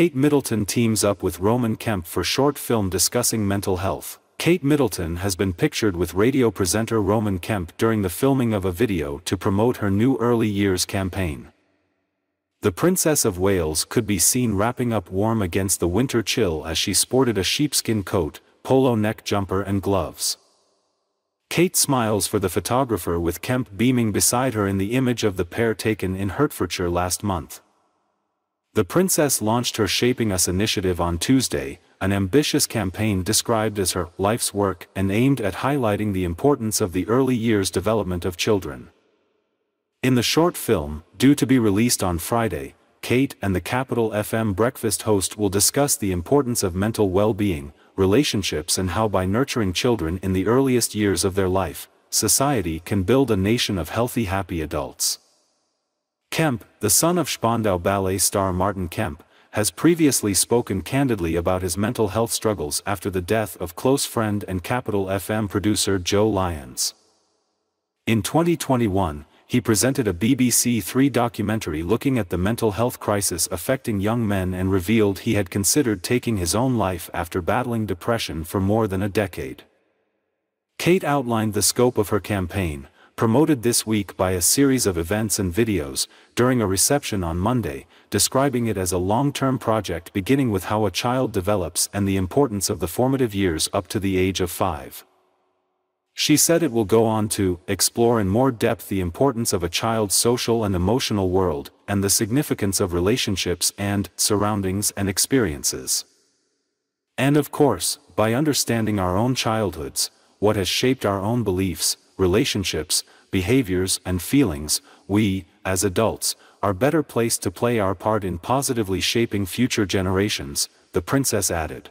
Kate Middleton teams up with Roman Kemp for short film discussing mental health. Kate Middleton has been pictured with radio presenter Roman Kemp during the filming of a video to promote her new early years campaign. The Princess of Wales could be seen wrapping up warm against the winter chill as she sported a sheepskin coat, polo neck jumper and gloves. Kate smiles for the photographer with Kemp beaming beside her in the image of the pair taken in Hertfordshire last month. The princess launched her Shaping Us initiative on Tuesday, an ambitious campaign described as her life's work and aimed at highlighting the importance of the early years development of children. In the short film, due to be released on Friday, Kate and the Capital FM breakfast host will discuss the importance of mental well-being, relationships and how by nurturing children in the earliest years of their life, society can build a nation of healthy happy adults. Kemp, the son of Spandau Ballet star Martin Kemp, has previously spoken candidly about his mental health struggles after the death of close friend and Capital FM producer Joe Lyons. In 2021, he presented a BBC Three documentary looking at the mental health crisis affecting young men and revealed he had considered taking his own life after battling depression for more than a decade. Kate outlined the scope of her campaign, promoted this week by a series of events and videos, during a reception on Monday, describing it as a long-term project beginning with how a child develops and the importance of the formative years up to the age of five. She said it will go on to explore in more depth the importance of a child's social and emotional world, and the significance of relationships and surroundings and experiences. And of course, by understanding our own childhoods, what has shaped our own beliefs, relationships, behaviors and feelings, we, as adults, are better placed to play our part in positively shaping future generations, the princess added.